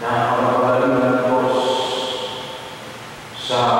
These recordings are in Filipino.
na nakabalik na Diyos sa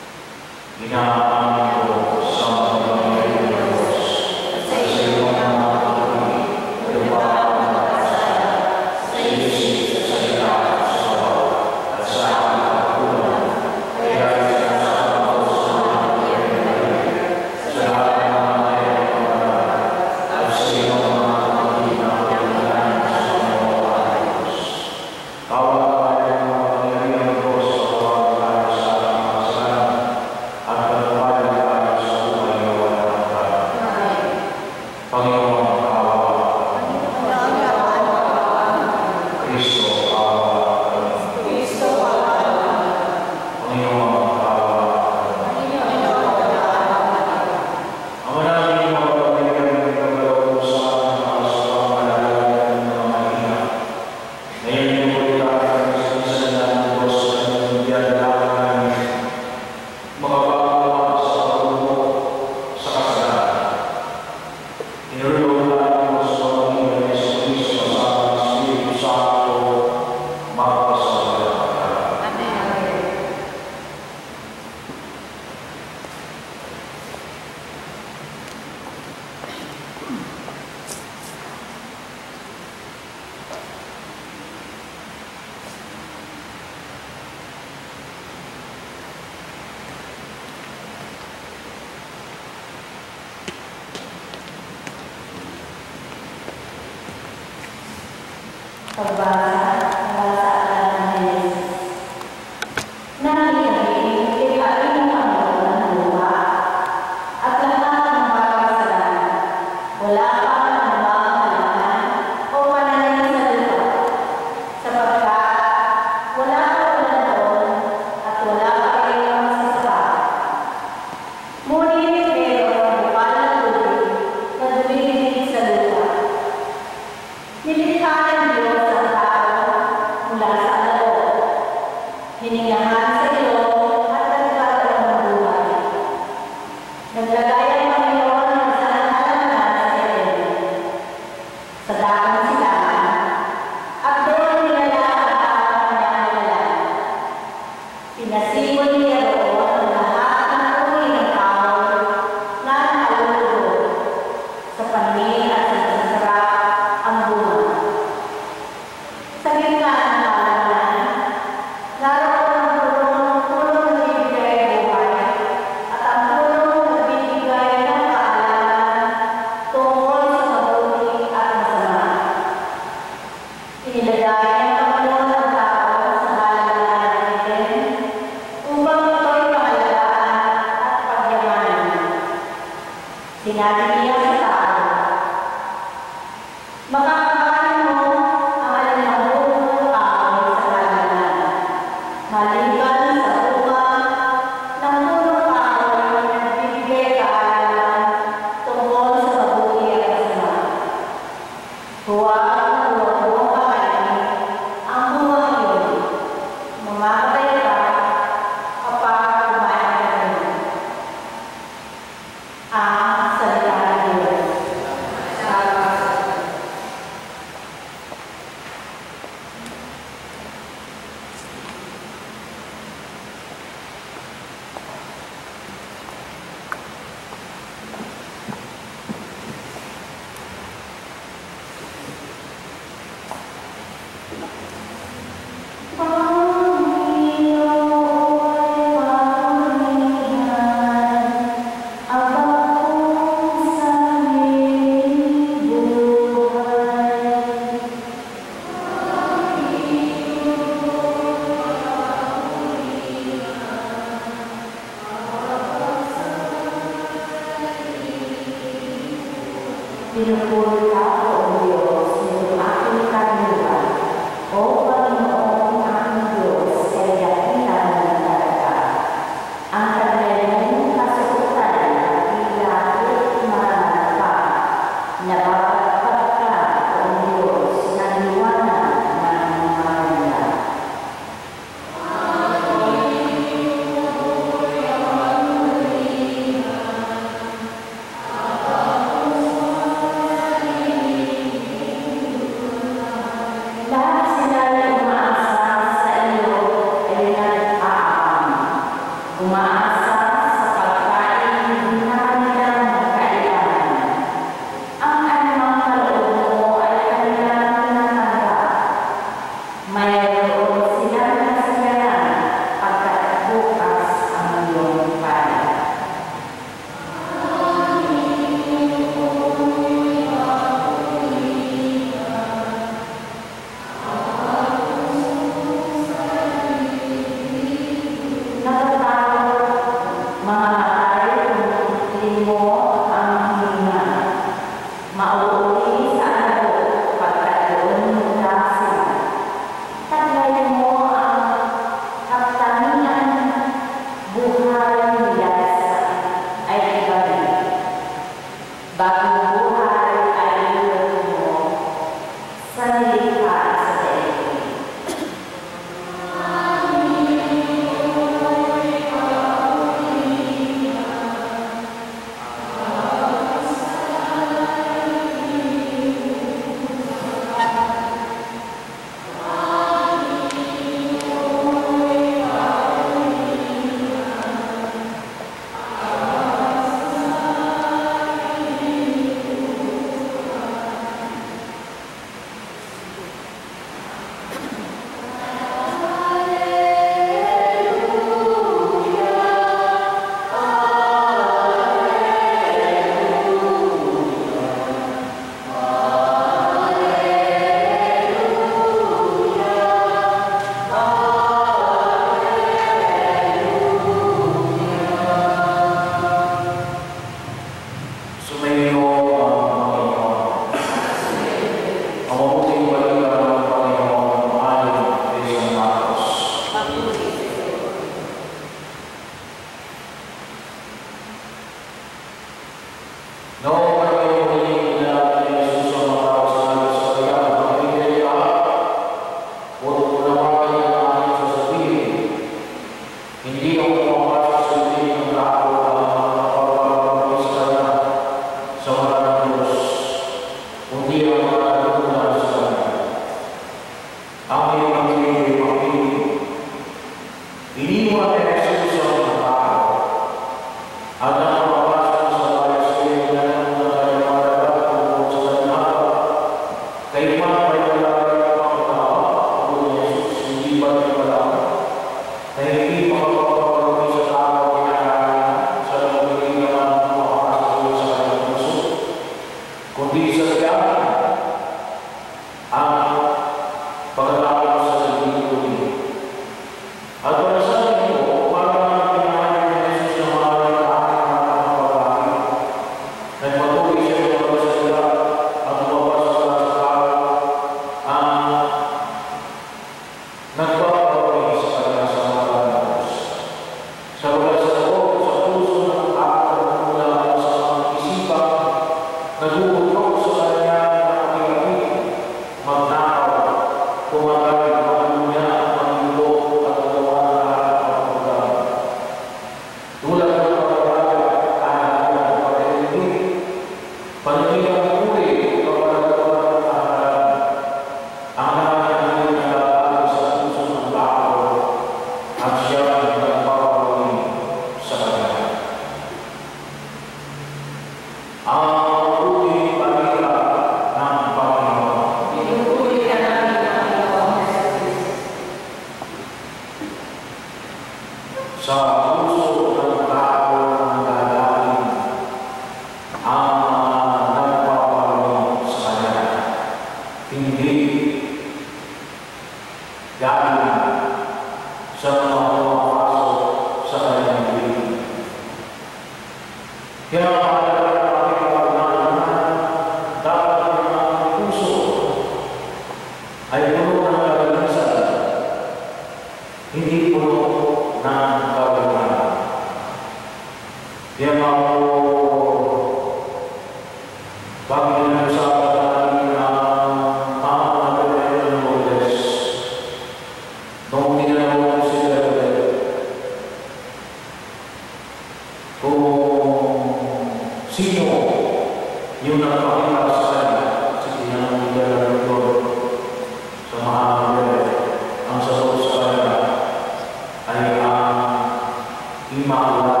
not.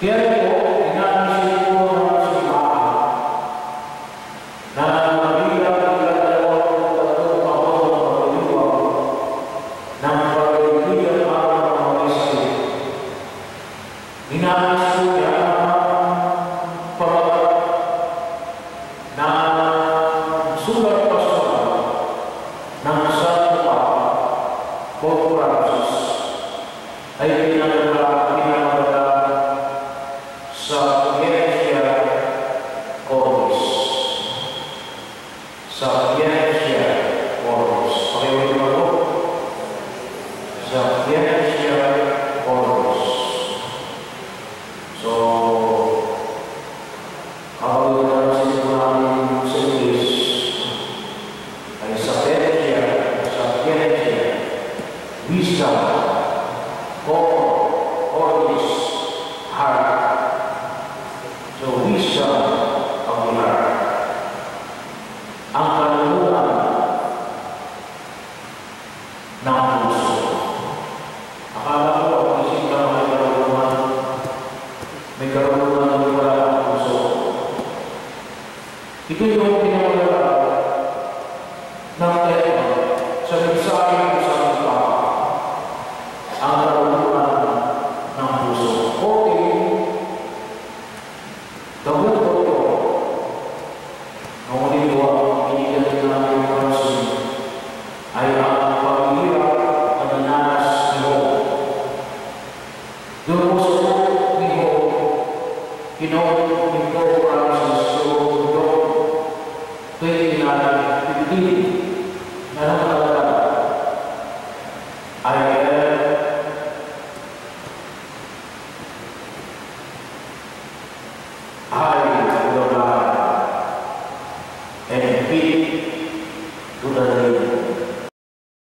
Quero